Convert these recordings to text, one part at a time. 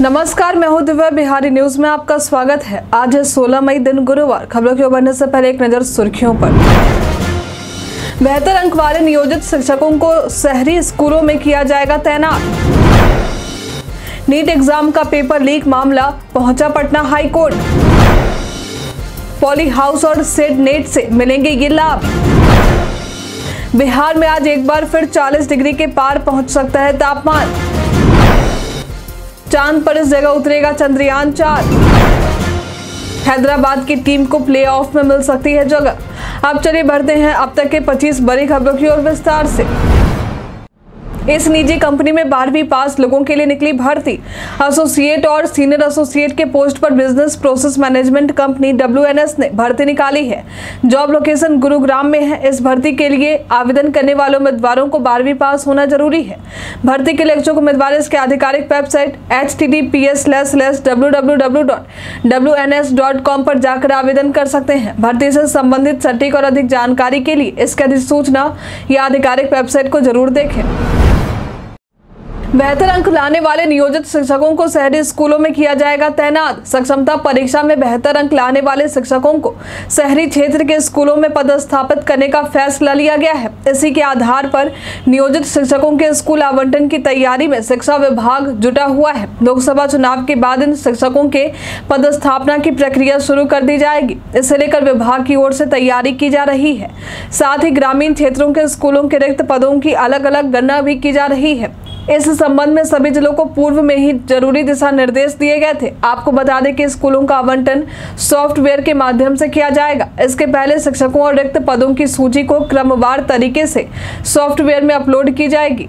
नमस्कार, मैं हूँ दिव्या बिहारी। न्यूज़ में आपका स्वागत है। आज है 16 मई, दिन गुरुवार। खबरों की बढ़ने से पहले एक नज़र सुर्खियों पर। बेहतर अंक वाले नियोजित शिक्षकों को शहरी स्कूलों में किया जाएगा तैनात। नीट एग्ज़ाम का पेपर लीक मामला, पहुँचा Patna high court poly house और सेड नेट से मिलेंगे ये लाभ। बिहार में आज एक बार फिर 40 डिग्री के पार पहुँच सकता है तापमान। चाँद पर इस जगह उतरेगा चंद्रयान चार। हैदराबाद की टीम को प्लेऑफ में मिल सकती है जगह। अब चलिए बढ़ते हैं अब तक के 25 बड़ी खबरों की ओर विस्तार से। इस निजी कंपनी में बारहवीं पास लोगों के लिए निकली भर्ती। एसोसिएट और सीनियर एसोसिएट के पोस्ट पर business process management company WNS ने भर्ती निकाली है। जॉब लोकेशन गुरुग्राम में है। इस भर्ती के लिए आवेदन करने वाले उम्मीदवारों को बारहवीं पास होना ज़रूरी है। भर्ती के लिए इच्छुक उम्मीदवार इसके आधिकारिक website H T D P S W W W dot W N S dot com पर जाकर आवेदन कर सकते हैं। भर्ती से संबंधित सटीक और अधिक जानकारी के लिए इसकी अधिसूचना या आधिकारिक वेबसाइट को ज़रूर देखें। बेहतर अंक लाने वाले नियोजित शिक्षकों को शहरी स्कूलों में किया जाएगा तैनात। सक्षमता परीक्षा में बेहतर अंक लाने वाले शिक्षकों को शहरी क्षेत्र के स्कूलों में पदस्थापित करने का फैसला लिया गया है। इसी के आधार पर नियोजित शिक्षकों के स्कूल आवंटन की तैयारी में शिक्षा विभाग जुटा हुआ है। लोकसभा चुनाव के बाद इन शिक्षकों के पदस्थापना की प्रक्रिया शुरू कर दी जाएगी। इसे लेकर विभाग की ओर से तैयारी की जा रही है। साथ ही ग्रामीण क्षेत्रों के स्कूलों के रिक्त पदों की अलग अलग गणना भी की जा रही है। इस संबंध में सभी जिलों को पूर्व में ही ज़रूरी दिशा निर्देश दिए गए थे। आपको बता दें कि स्कूलों का आवंटन सॉफ्टवेयर के माध्यम से किया जाएगा। इसके पहले शिक्षकों और रिक्त पदों की सूची को क्रमवार तरीके से सॉफ्टवेयर में अपलोड की जाएगी।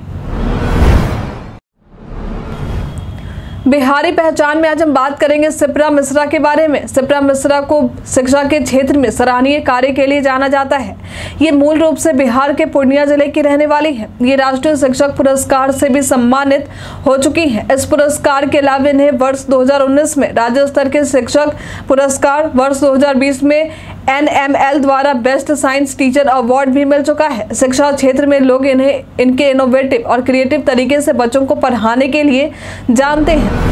बिहारी पहचान में आज हम बात करेंगे सिप्रा मिश्रा के बारे में। सिप्रा मिश्रा को शिक्षा के क्षेत्र में सराहनीय कार्य के लिए जाना जाता है। ये मूल रूप से बिहार के पूर्णिया ज़िले की रहने वाली है। ये राष्ट्रीय शिक्षक पुरस्कार से भी सम्मानित हो चुकी हैं। इस पुरस्कार के अलावा इन्हें वर्ष 2019 में राज्य स्तर के शिक्षक पुरस्कार, वर्ष 2020 में एनएमएल द्वारा बेस्ट साइंस टीचर अवार्ड भी मिल चुका है। शिक्षा क्षेत्र में लोग इन्हें, इनके इनोवेटिव और क्रिएटिव तरीके से बच्चों को पढ़ाने के लिए जानते हैं।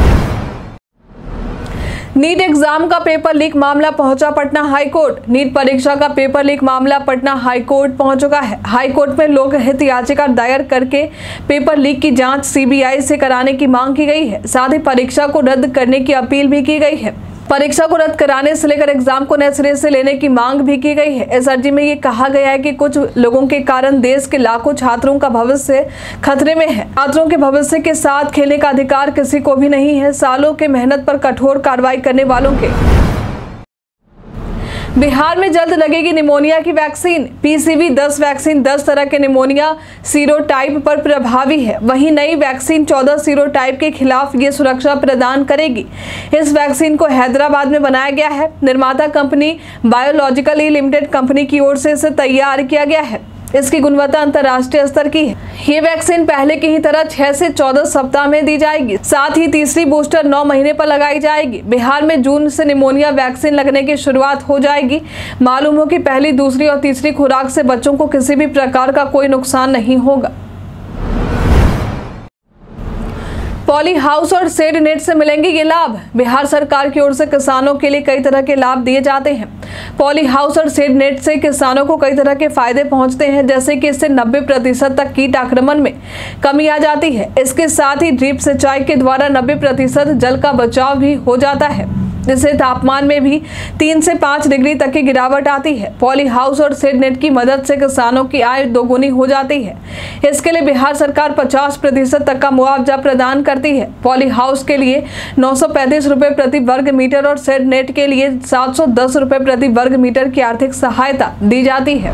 नीट एग्ज़ाम का पेपर लीक मामला पहुँचा पटना हाई कोर्ट नीट परीक्षा का पेपर लीक मामला पटना हाई कोर्ट पहुँच चुका है। हाई कोर्ट में लोक हित याचिका दायर करके पेपर लीक की जाँच सीबीआई से कराने की मांग की गई है। साथ ही परीक्षा को रद्द करने की अपील भी की गई है। परीक्षा को रद्द कराने से लेकर एग्ज़ाम को नए सिरे से लेने की मांग भी की गई है। इस अर्जी में ये कहा गया है कि कुछ लोगों के कारण देश के लाखों छात्रों का भविष्य खतरे में है। छात्रों के भविष्य के साथ खेलने का अधिकार किसी को भी नहीं है। सालों के मेहनत पर कठोर कार्रवाई करने वालों के बिहार में जल्द लगेगी निमोनिया की वैक्सीन। पीसीवी 10 वैक्सीन 10 तरह के निमोनिया सीरोटाइप पर प्रभावी है। वहीं नई वैक्सीन 14 सीरोटाइप के खिलाफ ये सुरक्षा प्रदान करेगी। इस वैक्सीन को हैदराबाद में बनाया गया है। निर्माता कंपनी बायोलॉजिकली लिमिटेड कंपनी की ओर से इसे तैयार किया गया है। इसकी गुणवत्ता अंतर्राष्ट्रीय स्तर की है। ये वैक्सीन पहले की ही तरह 6 से 14 सप्ताह में दी जाएगी। साथ ही तीसरी बूस्टर 9 महीने पर लगाई जाएगी। बिहार में जून से निमोनिया वैक्सीन लगने की शुरुआत हो जाएगी। मालूम हो कि पहली, दूसरी और तीसरी खुराक से बच्चों को किसी भी प्रकार का कोई नुकसान नहीं होगा। पॉली हाउस और सेड नेट से मिलेंगे ये लाभ। बिहार सरकार की ओर से किसानों के लिए कई तरह के लाभ दिए जाते हैं। पॉली हाउस और सेड नेट से किसानों को कई तरह के फ़ायदे पहुँचते हैं, जैसे कि इससे 90 प्रतिशत तक कीट आक्रमण में कमी आ जाती है। इसके साथ ही ड्रिप सिंचाई के द्वारा 90 प्रतिशत जल का बचाव भी हो जाता है। जिससे तापमान में भी तीन से पाँच डिग्री तक की गिरावट आती है। पॉली हाउस और सेड नेट की मदद से किसानों की आय दोगुनी हो जाती है। इसके लिए बिहार सरकार 50 प्रतिशत तक का मुआवजा प्रदान करती है। पॉली हाउस के लिए नौ रुपए प्रति वर्ग मीटर और सेड नेट के लिए सात रुपए प्रति वर्ग मीटर की आर्थिक सहायता दी जाती है।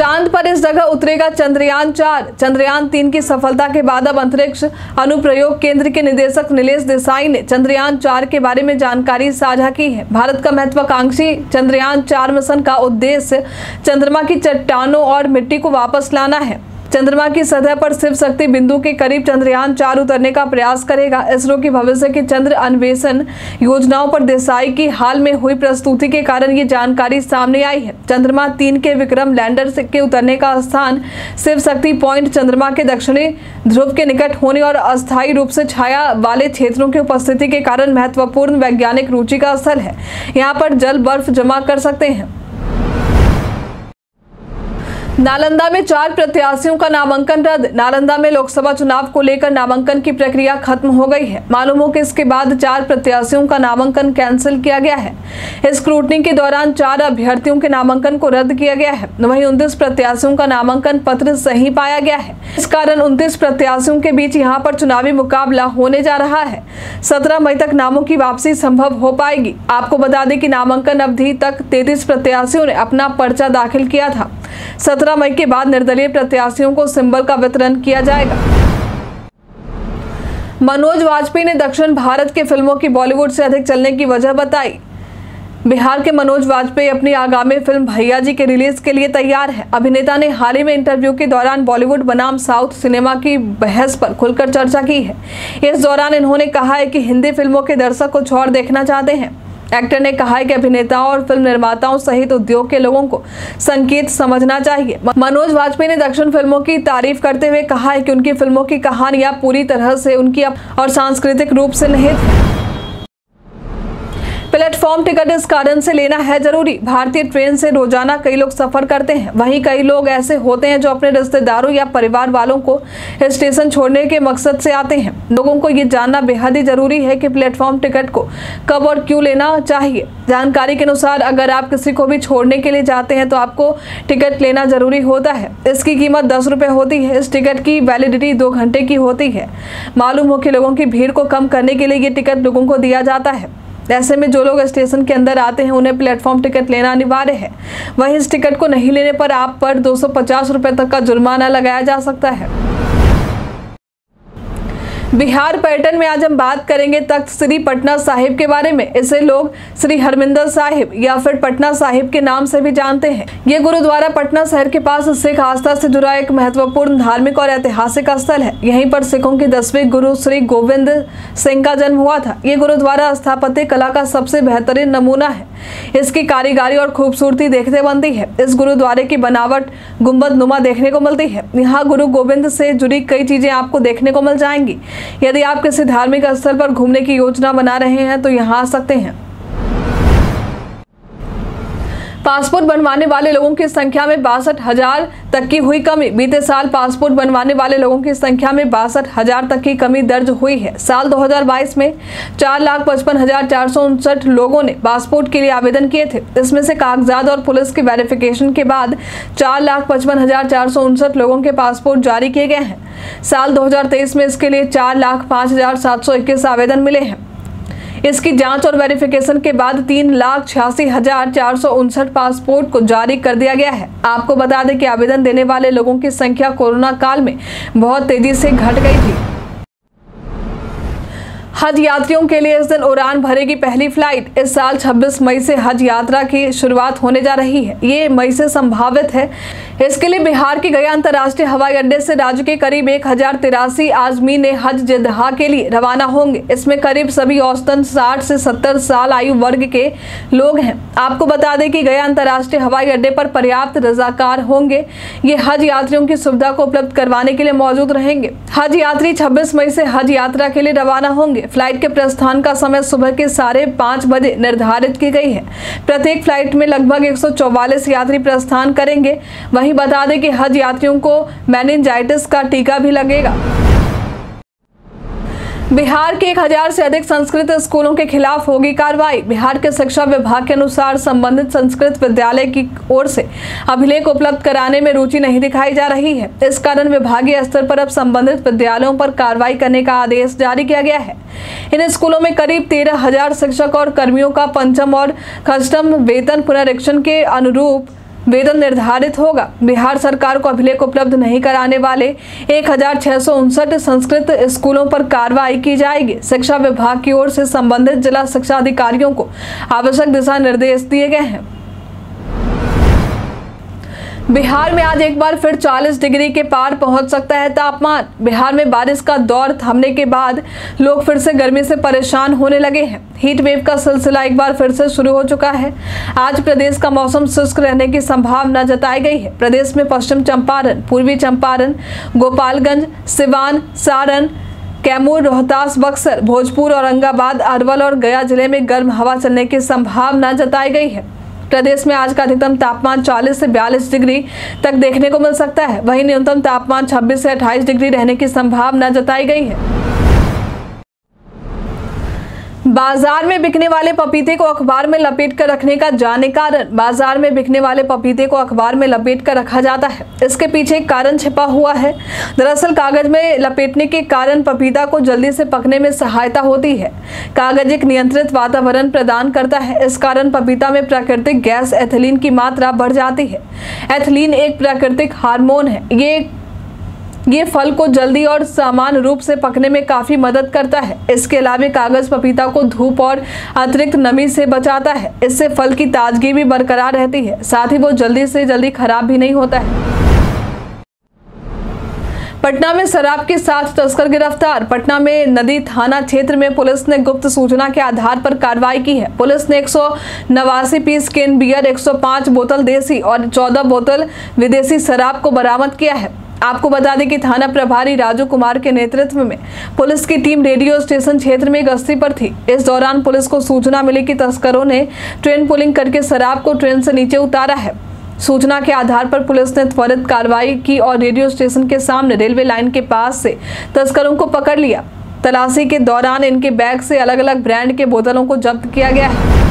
चाँद पर इस जगह उतरेगा चंद्रयान चार। चंद्रयान तीन की सफलता के बाद अब अंतरिक्ष अनुप्रयोग केंद्र के निदेशक नीलेष देसाई ने चंद्रयान चार के बारे में जानकारी साझा की है। भारत का महत्वाकांक्षी चंद्रयान चार मिशन का उद्देश्य चंद्रमा की चट्टानों और मिट्टी को वापस लाना है। चंद्रमा की सतह पर शिव शक्ति बिंदु के करीब चंद्रयान चार उतरने का प्रयास करेगा। इसरो की भविष्य की चंद्र अन्वेषण योजनाओं पर देसाई की हाल में हुई प्रस्तुति के कारण ये जानकारी सामने आई है। चंद्रमा तीन के विक्रम लैंडर के उतरने का स्थान शिव शक्ति पॉइंट चंद्रमा के दक्षिणी ध्रुव के निकट होने और अस्थायी रूप से छाया वाले क्षेत्रों की उपस्थिति के कारण महत्वपूर्ण वैज्ञानिक रुचि का स्थल है। यहाँ पर जल बर्फ़ जमा कर सकते हैं। नालंदा में चार प्रत्याशियों का नामांकन रद्द। नालंदा में लोकसभा चुनाव को लेकर नामांकन की प्रक्रिया खत्म हो गई है। मालूम हो कि इसके बाद चार प्रत्याशियों का नामांकन कैंसिल किया गया है। स्क्रूटनी के दौरान चार अभ्यर्थियों के नामांकन को रद्द किया गया है। वहीं उनतीस प्रत्याशियों का नामांकन पत्र सही पाया गया है। इस कारण उनतीस प्रत्याशियों के बीच यहाँ पर चुनावी मुकाबला होने जा रहा है। सत्रह मई तक नामों की वापसी संभव हो पाएगी। आपको बता दें कि नामांकन अवधि तक तैतीस प्रत्याशियों ने अपना पर्चा दाखिल किया था। सत्रह मई के बाद निर्दलीय प्रत्याशियों को सिंबल का वितरण किया जाएगा। मनोज वाजपेयी ने दक्षिण भारत के फ़िल्मों की बॉलीवुड से अधिक चलने की वजह बताई। बिहार के मनोज वाजपेयी अपनी आगामी फ़िल्म भैया जी के रिलीज़ के लिए तैयार है। अभिनेता ने हाल ही में इंटरव्यू के दौरान बॉलीवुड बनाम साउथ सिनेमा की बहस पर खुलकर चर्चा की है। इस दौरान इन्होंने कहा है कि हिंदी फ़िल्मों के दर्शक कुछ और देखना चाहते हैं। एक्टर ने कहा है कि अभिनेताओं और फ़िल्म निर्माताओं सहित उद्योग के लोगों को संकेत समझना चाहिए। मनोज वाजपेयी ने दक्षिण फ़िल्मों की तारीफ़ करते हुए कहा है कि उनकी फ़िल्मों की कहानियाँ पूरी तरह से उनकी और सांस्कृतिक रूप से निहित प्लेटफॉर्म टिकट इस कारण से लेना है ज़रूरी। भारतीय ट्रेन से रोज़ाना कई लोग सफ़र करते हैं। वहीं कई लोग ऐसे होते हैं जो अपने रिश्तेदारों या परिवार वालों को स्टेशन छोड़ने के मकसद से आते हैं। लोगों को ये जानना बेहद ही ज़रूरी है कि प्लेटफॉर्म टिकट को कब और क्यों लेना चाहिए। जानकारी के अनुसार अगर आप किसी को भी छोड़ने के लिए जाते हैं तो आपको टिकट लेना ज़रूरी होता है। इसकी कीमत दस होती है। इस टिकट की वैलिडिटी दो घंटे की होती है। मालूम हो कि लोगों की भीड़ को कम करने के लिए ये टिकट लोगों को दिया जाता है। ऐसे में जो लोग स्टेशन के अंदर आते हैं, उन्हें प्लेटफॉर्म टिकट लेना अनिवार्य है। वहीं इस टिकट को नहीं लेने पर आप पर दो रुपए तक का जुर्माना लगाया जा सकता है। बिहार पर्यटन में आज हम बात करेंगे तख्त श्री पटना साहिब के बारे में। इसे लोग श्री हरमिंदर साहिब या फिर पटना साहिब के नाम से भी जानते हैं। ये गुरुद्वारा पटना शहर के पास सिख आस्था से जुड़ा एक महत्वपूर्ण धार्मिक और ऐतिहासिक स्थल है। यहीं पर सिखों के दसवें गुरु श्री गोविंद सिंह का जन्म हुआ था। ये गुरुद्वारा स्थापत्य कला का सबसे बेहतरीन नमूना है। इसकी कारीगरी और खूबसूरती देखते बनती है। इस गुरुद्वारे की बनावट गुंबद नुमा देखने को मिलती है। यहाँ गुरु गोविंद से जुड़ी कई चीज़ें आपको देखने को मिल जाएँगी। यदि आप किसी धार्मिक स्थल पर घूमने की योजना बना रहे हैं तो यहाँ आ सकते हैं। पासपोर्ट बनवाने वाले लोगों की संख्या में बासठ हज़ार तक की हुई कमी। बीते साल पासपोर्ट बनवाने वाले लोगों की संख्या में बासठ हज़ार तक की कमी दर्ज हुई है। साल 2022 में चार लाख पचपन हज़ार चार सौ उनसठ लोगों ने पासपोर्ट के लिए आवेदन किए थे। इसमें से कागजात और पुलिस की वेरिफिकेशन के बाद चार लाख पचपन हज़ार चार सौ उनसठ लोगों के पासपोर्ट जारी किए गए हैं। साल दो हज़ार तेईस में इसके लिए चार लाख पाँच हज़ार सात सौ इक्कीस आवेदन मिले हैं। इसकी जाँच और वेरिफिकेशन के बाद तीन लाख छियासी हज़ार चार सौ उनसठ पासपोर्ट को जारी कर दिया गया है। आपको बता दें कि आवेदन देने वाले लोगों की संख्या कोरोना काल में बहुत तेज़ी से घट गई थी। हज यात्रियों के लिए इस दिन उड़ान भरेगी पहली फ़्लाइट। इस साल 26 मई से हज यात्रा की शुरुआत होने जा रही है। ये मई से संभावित है। इसके लिए बिहार के गया अंतर्राष्ट्रीय हवाई अड्डे से राज्य के करीब एक हज़ार तिरासी आजमी ने हज जदहा के लिए रवाना होंगे। इसमें करीब सभी औसतन 60 से 70 साल आयु वर्ग के लोग हैं। आपको बता दें कि गया अंतर्राष्ट्रीय हवाई अड्डे पर पर्याप्त रजाकार होंगे। ये हज यात्रियों की सुविधा को उपलब्ध करवाने के लिए मौजूद रहेंगे। हज यात्री छब्बीस मई से हज यात्रा के लिए रवाना होंगे। फ़्लाइट के प्रस्थान का समय सुबह के साढ़े पाँच बजे निर्धारित की गई है। प्रत्येक फ़्लाइट में लगभग एक सौ चौवालिस यात्री प्रस्थान करेंगे। वहीं बता दें कि हज यात्रियों को मैनिंजाइटिस का टीका भी लगेगा। बिहार के एक हज़ार से अधिक संस्कृत स्कूलों के खिलाफ होगी कार्रवाई। बिहार के शिक्षा विभाग के अनुसार संबंधित संस्कृत विद्यालय की ओर से अभिलेख उपलब्ध कराने में रुचि नहीं दिखाई जा रही है। इस कारण विभागीय स्तर पर अब संबंधित विद्यालयों पर कार्रवाई करने का आदेश जारी किया गया है। इन स्कूलों में करीब तेरह हज़ार शिक्षक और कर्मियों का पंचम और कस्टम वेतन पुनरीक्षण के अनुरूप वेतन निर्धारित होगा। बिहार सरकार को अभिलेख उपलब्ध नहीं कराने वाले एक हज़ार छह सौ उनसठ संस्कृत स्कूलों पर कार्रवाई की जाएगी। शिक्षा विभाग की ओर से संबंधित जिला शिक्षा अधिकारियों को आवश्यक दिशा निर्देश दिए गए हैं। बिहार में आज एक बार फिर 40 डिग्री के पार पहुँच सकता है तापमान। बिहार में बारिश का दौर थमने के बाद लोग फिर से गर्मी से परेशान होने लगे हैं। हीट वेव का सिलसिला एक बार फिर से शुरू हो चुका है। आज प्रदेश का मौसम शुष्क रहने की संभावना जताई गई है। प्रदेश में पश्चिम चंपारण, पूर्वी चंपारण, गोपालगंज, सिवान, सारण, कैमूर, रोहतास, बक्सर, भोजपुर, औरंगाबाद, अरवल और गया ज़िले में गर्म हवा चलने की संभावना जताई गई है। प्रदेश में आज का अधिकतम तापमान 40 से 42 डिग्री तक देखने को मिल सकता है। वहीं न्यूनतम तापमान 26 से 28 डिग्री रहने की संभावना जताई गई है। बाज़ार में बिकने वाले पपीते को अखबार में लपेट कर रखने का जाने कारण बाज़ार में बिकने वाले पपीते को अखबार में लपेट कर रखा जाता है। इसके पीछे एक कारण छिपा हुआ है। दरअसल कागज़ में लपेटने के कारण पपीता को जल्दी से पकने में सहायता होती है। कागज़ एक नियंत्रित वातावरण प्रदान करता है। इस कारण पपीता में प्राकृतिक गैस एथिलीन की मात्रा बढ़ जाती है। एथिलीन एक प्राकृतिक हार्मोन है। ये ये फल को जल्दी और समान रूप से पकने में काफ़ी मदद करता है। इसके अलावा कागज़ पपीता को धूप और अतिरिक्त नमी से बचाता है। इससे फल की ताजगी भी बरकरार रहती है। साथ ही वो जल्दी से जल्दी खराब भी नहीं होता है। पटना में शराब के साथ तस्कर गिरफ़्तार। पटना में नदी थाना क्षेत्र में पुलिस ने गुप्त सूचना के आधार पर कार्रवाई की है। पुलिस ने एक पीस केन बियर 105 बोतल देसी और 14 बोतल विदेशी शराब को बरामद किया है। आपको बता दें कि थाना प्रभारी राजू कुमार के नेतृत्व में पुलिस की टीम रेडियो स्टेशन क्षेत्र में गश्ती पर थी। इस दौरान पुलिस को सूचना मिली कि तस्करों ने ट्रेन पुलिंग करके शराब को ट्रेन से नीचे उतारा है। सूचना के आधार पर पुलिस ने त्वरित कार्रवाई की और रेडियो स्टेशन के सामने रेलवे लाइन के पास से तस्करों को पकड़ लिया। तलाशी के दौरान इनके बैग से अलग अलग ब्रांड के बोतलों को जब्त किया गया है।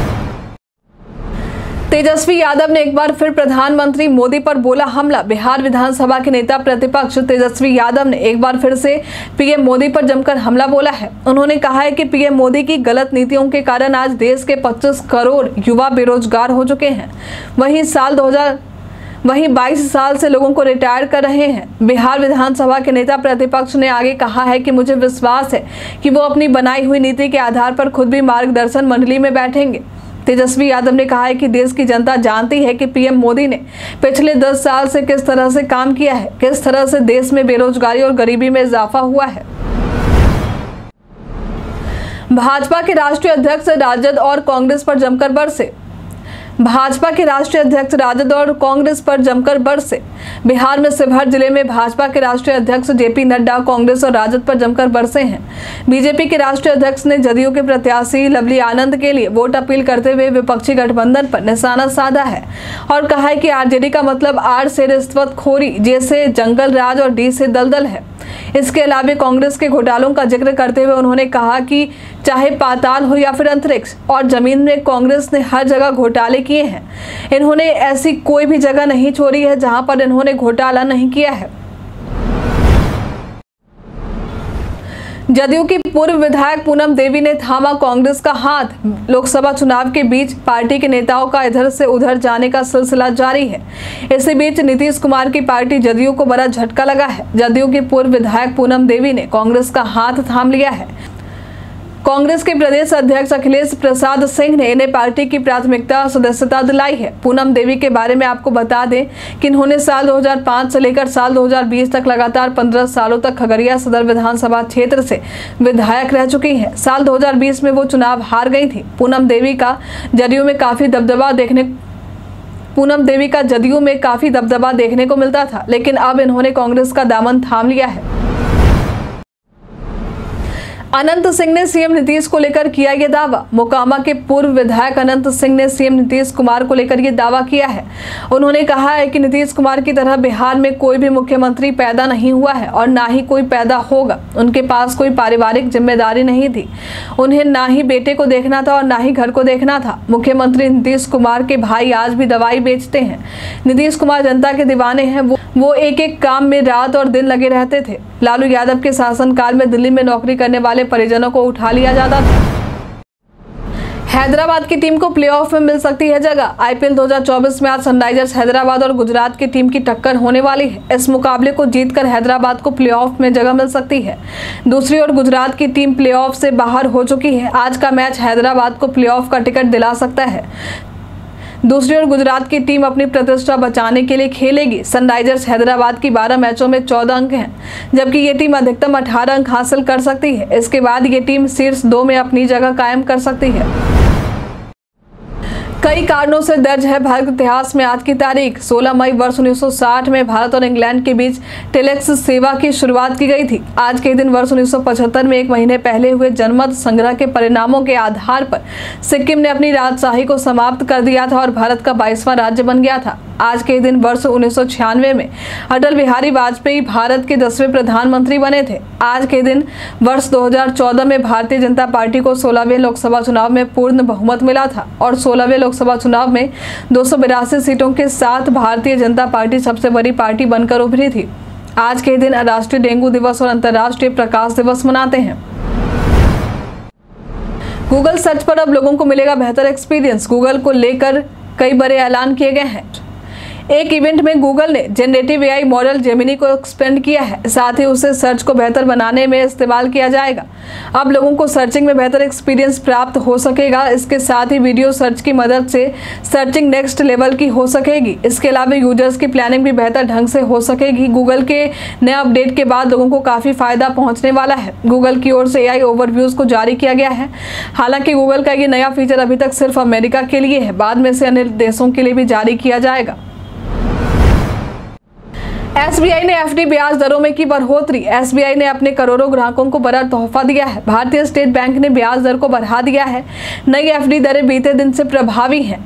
तेजस्वी यादव ने एक बार फिर प्रधानमंत्री मोदी पर बोला हमला। बिहार विधानसभा के नेता प्रतिपक्ष तेजस्वी यादव ने एक बार फिर से पीएम मोदी पर जमकर हमला बोला है। उन्होंने कहा है कि पीएम मोदी की गलत नीतियों के कारण आज देश के 25 करोड़ युवा बेरोजगार हो चुके हैं। वहीं साल 2000 वहीं 22 साल से लोगों को रिटायर कर रहे हैं। बिहार विधानसभा के नेता प्रतिपक्ष ने आगे कहा है कि मुझे विश्वास है कि वो अपनी बनाई हुई नीति के आधार पर खुद भी मार्गदर्शन मंडली में बैठेंगे। तेजस्वी यादव ने कहा है कि देश की जनता जानती है कि पीएम मोदी ने पिछले 10 साल से किस तरह से काम किया है, किस तरह से देश में बेरोजगारी और गरीबी में इजाफा हुआ है। भाजपा के राष्ट्रीय अध्यक्ष राजद और कांग्रेस पर जमकर बरसे। भाजपा के राष्ट्रीय अध्यक्ष राजद और कांग्रेस पर जमकर बरसे बिहार में शिवहर ज़िले में भाजपा के राष्ट्रीय अध्यक्ष जेपी नड्डा, कांग्रेस और राजद पर जमकर बरसे हैं। बीजेपी के राष्ट्रीय अध्यक्ष ने जदयू के प्रत्याशी लवली आनंद के लिए वोट अपील करते हुए विपक्षी गठबंधन पर निशाना साधा है और कहा है कि आरजेडी का मतलब आर से रिश्वत खोरी, जे से जंगल राज और डी से दलदल है। इसके अलावा कांग्रेस के घोटालों का ज़िक्र करते हुए उन्होंने कहा कि चाहे पाताल हो या फिर अंतरिक्ष, और ज़मीन में कांग्रेस ने हर जगह घोटाले किए हैं। इन्होंने ऐसी कोई भी जगह नहीं छोड़ी है जहाँ पर इन्होंने घोटाला नहीं किया है। जदयू की पूर्व विधायक पूनम देवी ने थामा कांग्रेस का हाथ। लोकसभा चुनाव के बीच पार्टी के नेताओं का इधर से उधर जाने का सिलसिला जारी है। इसी बीच नीतीश कुमार की पार्टी जदयू को बड़ा झटका लगा है। जदयू की पूर्व विधायक पूनम देवी ने कांग्रेस का हाथ थाम लिया है। कांग्रेस के प्रदेश अध्यक्ष अखिलेश प्रसाद सिंह ने इन्हें पार्टी की प्राथमिकता सदस्यता दिलाई है। पूनम देवी के बारे में आपको बता दें कि इन्होंने साल 2005 से लेकर साल 2020 तक लगातार 15 सालों तक खगड़िया सदर विधानसभा क्षेत्र से विधायक रह चुकी हैं। साल 2020 में वो चुनाव हार गई थी। पूनम देवी का जदयू में काफ़ी दबदबा देखने पूनम देवी का जदयू में काफ़ी दबदबा देखने को मिलता था, लेकिन अब इन्होंने कांग्रेस का दामन थाम लिया है। अनंत सिंह ने सीएम नीतीश को लेकर किया यह दावा। मोकामा के पूर्व विधायक अनंत सिंह ने सीएम नीतीश कुमार को लेकर यह दावा किया है। उन्होंने कहा है कि नीतीश कुमार की तरह बिहार में कोई भी मुख्यमंत्री पैदा नहीं हुआ है और ना ही कोई पैदा होगा। उनके पास कोई पारिवारिक ज़िम्मेदारी नहीं थी। उन्हें ना ही बेटे को देखना था और ना ही घर को देखना था। मुख्यमंत्री नीतीश कुमार के भाई आज भी दवाई बेचते हैं। नीतीश कुमार जनता के दीवाने हैं। वो एक एक काम में रात और दिन लगे रहते थे। लालू यादव के शासनकाल में दिल्ली में नौकरी करने वाले परिजनों को उठा लिया जाता। था हैदराबाद की टीम को प्लेऑफ में मिल सकती है जगह। आईपीएल 2024 में आज सनराइजर्स हैदराबाद और गुजरात की टीम की टक्कर होने वाली है। इस मुकाबले को जीतकर हैदराबाद को प्लेऑफ में जगह मिल सकती है। दूसरी ओर गुजरात की टीम प्लेऑफ से बाहर हो चुकी है। आज का मैच हैदराबाद को प्लेऑफ का टिकट दिला सकता है। दूसरी ओर गुजरात की टीम अपनी प्रतिष्ठा बचाने के लिए खेलेगी। सनराइजर्स हैदराबाद की 12 मैचों में 14 अंक हैं, जबकि ये टीम अधिकतम 18 अंक हासिल कर सकती है। इसके बाद ये टीम शीर्ष दो में अपनी जगह कायम कर सकती है। कई कारणों से दर्ज है भारत इतिहास में आज की तारीख। 16 मई वर्ष 1960 में भारत और इंग्लैंड के बीच टेलेक्स सेवा की शुरुआत की गई थी। आज के दिन वर्ष 1975 में एक महीने पहले हुए जनमत संग्रह के परिणामों के आधार पर सिक्किम ने अपनी राजशाही को समाप्त कर दिया था और भारत का बाईसवां राज्य बन गया था। आज के दिन वर्ष उन्नीस सौ छियानवे में अटल बिहारी वाजपेयी भारत के दसवें प्रधानमंत्री बने थे। आज के दिन वर्ष 2014 में भारतीय जनता पार्टी को सोलहवें लोकसभा चुनाव में पूर्ण बहुमत मिला था और सोलहवें लोकसभा चुनाव में दो सीटों के साथ भारतीय जनता पार्टी सबसे बड़ी पार्टी बनकर उभरी थी। आज के दिन राष्ट्रीय डेंगू दिवस और अंतर्राष्ट्रीय प्रकाश दिवस मनाते हैं। गूगल सर्च पर अब लोगों को मिलेगा बेहतर एक्सपीरियंस। गूगल को लेकर कई बड़े ऐलान किए गए हैं। एक इवेंट में गूगल ने जनरेटिव एआई मॉडल जेमिनी को एक्सपेंड किया है। साथ ही उसे सर्च को बेहतर बनाने में इस्तेमाल किया जाएगा। अब लोगों को सर्चिंग में बेहतर एक्सपीरियंस प्राप्त हो सकेगा। इसके साथ ही वीडियो सर्च की मदद से सर्चिंग नेक्स्ट लेवल की हो सकेगी। इसके अलावा यूज़र्स की प्लानिंग भी बेहतर ढंग से हो सकेगी। गूगल के नए अपडेट के बाद लोगों को काफ़ी फ़ायदा पहुँचने वाला है। गूगल की ओर से एआई ओवरव्यूज को जारी किया गया है। हालाँकि गूगल का ये नया फीचर अभी तक सिर्फ़ अमेरिका के लिए है। बाद में से अन्य देशों के लिए भी जारी किया जाएगा। एसबीआई ने एफडी ब्याज दरों में की बढ़ोतरी। एसबीआई ने अपने करोड़ों ग्राहकों को बड़ा तोहफा दिया है। भारतीय स्टेट बैंक ने ब्याज दर को बढ़ा दिया है। नई एफडी दरें बीते दिन से प्रभावी हैं।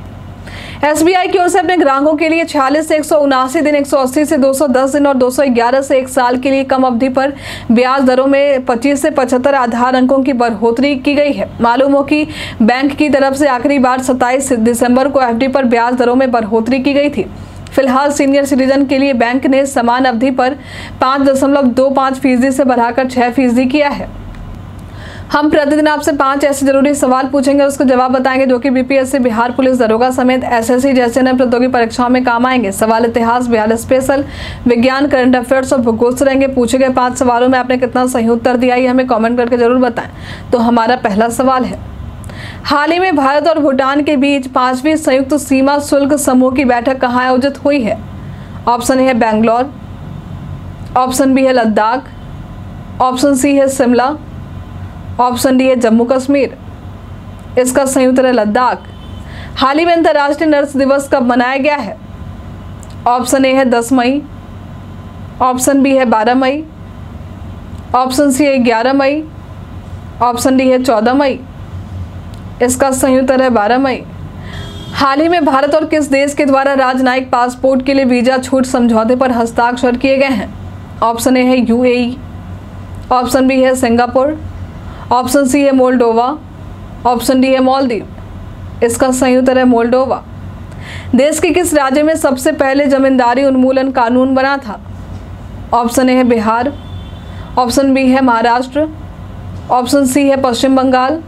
एसबीआई की ओर से अपने ग्राहकों के लिए छियालीस से एक सौ उनासी दिन 180 से 210 दिन और 211 से एक साल के लिए कम अवधि पर ब्याज दरों में 25 से 75 आधार अंकों की बढ़ोतरी की गई है। मालूम हो कि बैंक की तरफ़ से आखिरी बार 27 दिसंबर को एफडी पर ब्याज दरों में बढ़ोतरी की गई थी। फ़िलहाल सीनियर सिटीजन के लिए बैंक ने समान अवधि पर पाँच दशमलव दो पाँच फ़ीसदी से बढ़ाकर छः फ़ीसदी किया है। हम प्रतिदिन आपसे पाँच ऐसे ज़रूरी सवाल पूछेंगे उसको जवाब बताएँगे जो कि बीपीएससी, बिहार पुलिस, दरोगा समेत एसएससी जैसे नए प्रतियोगी परीक्षाओं में काम आएँगे। सवाल इतिहास, बिहार स्पेशल, विज्ञान, करंट अफेयर्स और भूगोल से रहेंगे। पूछे गए पाँच सवालों में आपने कितना सही उत्तर दिया ये हमें कॉमेंट करके ज़रूर बताएँ। तो हमारा पहला सवाल है हाल ही में भारत और भूटान के बीच पांचवी संयुक्त सीमा शुल्क समूह की बैठक कहाँ आयोजित हुई है? ऑप्शन है बेंगलोर, ऑप्शन बी है लद्दाख, ऑप्शन सी है शिमला, ऑप्शन डी है जम्मू कश्मीर। इसका संयुक्त है लद्दाख। हाल ही में अंतर्राष्ट्रीय नर्स दिवस कब मनाया गया है? ऑप्शन ए है दस मई, ऑप्शन बी है बारह मई, ऑप्शन सी है ग्यारह मई, ऑप्शन डी है चौदह मई। इसका उत्तर है बारह मई। हाल ही में भारत और किस देश के द्वारा राजनयिक पासपोर्ट के लिए वीज़ा छूट समझौते पर हस्ताक्षर किए गए हैं? ऑप्शन ए है यूएई, ऑप्शन बी है सिंगापुर, ऑप्शन सी है मोल्डोवा, ऑप्शन डी है मालदीव। इसका उत्तर है मोल्डोवा। देश के किस राज्य में सबसे पहले जमींदारी उन्मूलन कानून बना था? ऑप्शन ए है बिहार, ऑप्शन बी है महाराष्ट्र, ऑप्शन सी है पश्चिम बंगाल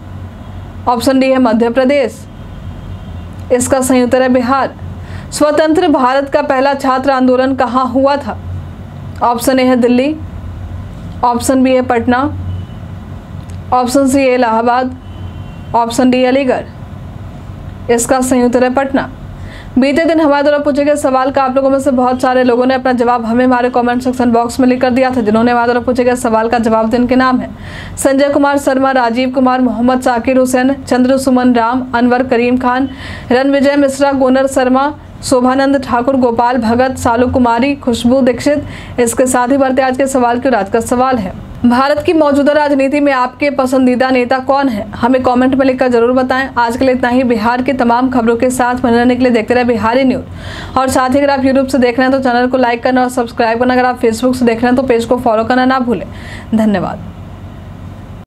ऑप्शन डी है मध्य प्रदेश। इसका सही उत्तर है बिहार। स्वतंत्र भारत का पहला छात्र आंदोलन कहाँ हुआ था? ऑप्शन ए है दिल्ली। ऑप्शन बी है पटना। ऑप्शन सी है इलाहाबाद। Option D Aligarh. इसका सही उत्तर है पटना। बीते दिन हमारे द्वारा पूछे गए सवाल का आप लोगों में से बहुत सारे लोगों ने अपना जवाब हमें हमारे कमेंट सेक्शन बॉक्स में लिखकर दिया था, जिन्होंने हमारे द्वारा पूछे गए सवाल का जवाब दिन के नाम है। संजय कुमार शर्मा, राजीव कुमार, मोहम्मद साकिर हुसैन, चंद्र सुमन राम, अनवर करीम खान, रणविजय मिश्रा गोनर शर्मा शोभानंद ठाकुर, गोपाल भगत, सालू कुमारी, खुशबू दीक्षित, इसके साथ ही बढ़ते आज के सवाल के राज का सवाल है। भारत की मौजूदा राजनीति में आपके पसंदीदा नेता कौन है? हमें कमेंट में लिखकर ज़रूर बताएँ। आज के लिए इतना ही। बिहार की तमाम खबरों के साथ मनोरंजन के लिए देखते रहे बिहारी न्यूज़। और साथ ही अगर आप यूट्यूब से देख रहे हैं तो चैनल को लाइक करना और सब्सक्राइब करना। अगर आप फेसबुक से देख रहे हैं तो पेज को फॉलो करना ना भूलें। धन्यवाद।